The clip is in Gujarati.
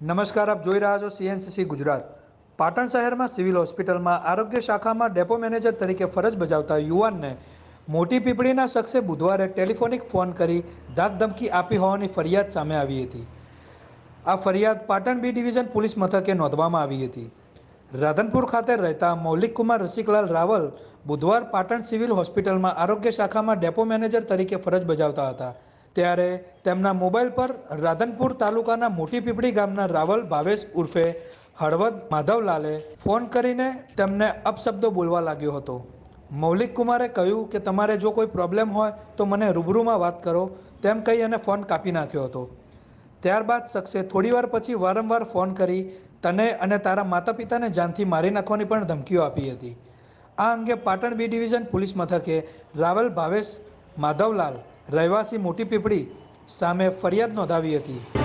નમસ્કાર, આપ જોઈ રહ્યા છો સીએનસીસી ગુજરાત. પાટણ શહેરમાં સિવિલ હોસ્પિટલમાં આરોગ્ય શાખામાં ડેપો મેનેજર તરીકે ફરજ બજાવતા યુવાનને મોટી પીપળીના શખ્સે બુધવારે ટેલિફોનિક ફોન કરી ધાકધમકી આપી હોવાની ફરિયાદ સામે આવી હતી. આ ફરિયાદ પાટણ બી ડિવિઝન પોલીસ મથકે નોંધવામાં આવી હતી. રાધનપુર ખાતે રહેતા મૌલિકકુમાર રસિકલાલ રાવલ બુધવાર પાટણ સિવિલ હોસ્પિટલમાં આરોગ્ય શાખામાં ડેપો મેનેજર તરીકે ફરજ બજાવતા હતા. ત્યારે તેમના મોબાઈલ પર રાધનપુર તાલુકાના મોટી પીપળી ગામના રાવલ ભાવેશ ઉર્ફે હળવદ માધવલાલે ફોન કરીને તેમને અપશબ્દો બોલવા લાગ્યો હતો. મૌલિક કુમારે કહ્યું કે, તમારે જો કોઈ પ્રોબ્લેમ હોય તો મને રૂબરૂમાં વાત કરો. તેમ કહી અને ફોન કાપી નાખ્યો હતો. ત્યારબાદ શખ્સે થોડીવાર પછી વારંવાર ફોન કરી તને અને તારા માતા પિતાને જાનથી મારી નાખવાની પણ ધમકીઓ આપી હતી. આ અંગે પાટણ બી ડિવિઝન પોલીસ મથકે રાવલ ભાવેશ માધવલાલ રહેવાસી મોટી પીપળી સામે ફરિયાદ નોંધાવી હતી.